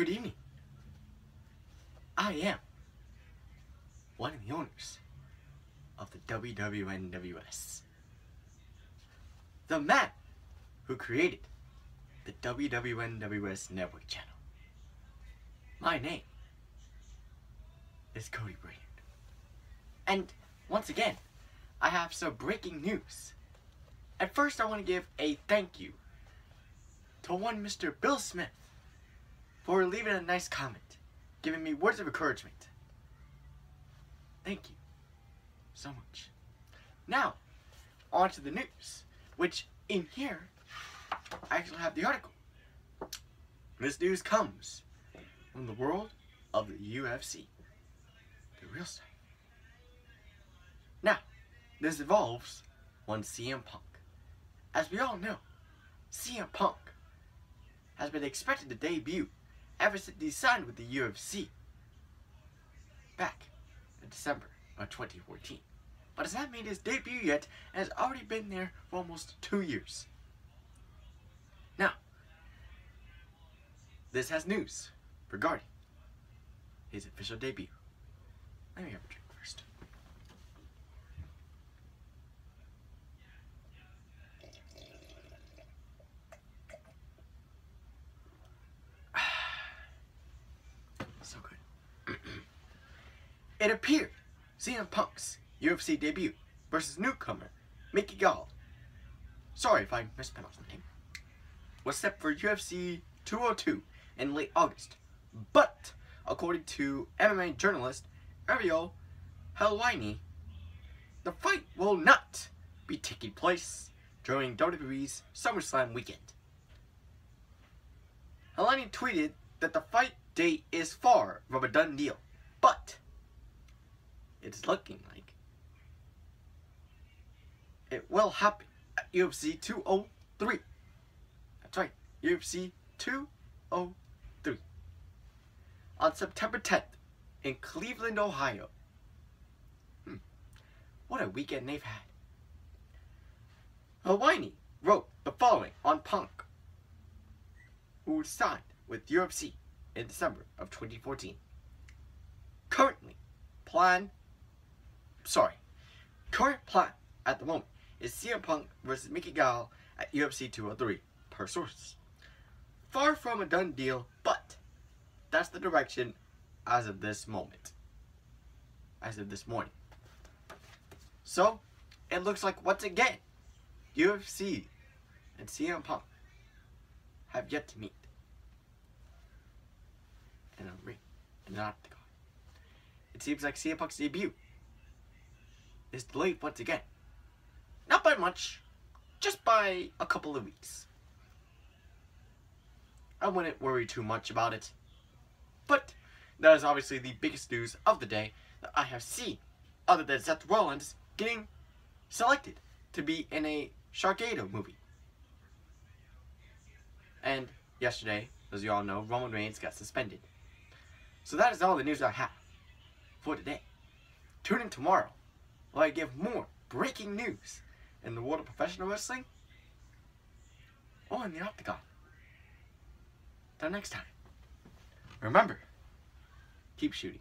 Good evening. I am one of the owners of the WWNWS. The man who created the WWNWS Network channel. My name is Cody Brainerd. And once again, I have some breaking news. At first, I want to give a thank you to one Mr. Bill Smith for leaving a nice comment, giving me words of encouragement. Thank you so much. Now, on to the news, which in here, I actually have the article. This news comes from the world of the UFC, the real stuff. Now, this involves one CM Punk. As we all know, CM Punk has been expected to debut ever since he signed with the UFC back in December of 2014. But has not made his debut yet and has already been there for almost two years. Now, this has news regarding his official debut. Let me have a drink first. so good. It appeared CM Punk's UFC debut versus newcomer Mickey Gall. Sorry if I mispronounced the name. Was set for UFC 202 in late August. But, according to MMA journalist Ariel Helwani, the fight will not be taking place during WWE's SummerSlam weekend. Helwani tweeted that the fight date is far from a done deal, but it's looking like it will happen at UFC 203. That's right, UFC 203. On September 10th in Cleveland, Ohio. Hmm. What a weekend they've had. Helwani wrote the following on Punk, who signed with UFC in December of 2014. Currently, plan, sorry, current plot at the moment is CM Punk versus Mickey Gall at UFC 203, per source. Far from a done deal, but that's the direction as of this moment. As of this morning. So, it looks like once again, UFC and CM Punk have yet to meet. In a ring, in an octagon. It seems like CM Punk's debut is delayed once again. Not by much, just by a couple of weeks. I wouldn't worry too much about it. But that is obviously the biggest news of the day that I have seen, other than Seth Rollins getting selected to be in a Sharknado movie. And yesterday, as you all know, Roman Reigns got suspended. So that is all the news I have for today. Tune in tomorrow while I give more breaking news in the world of professional wrestling or in the Octagon. Till next time. Remember, keep shooting.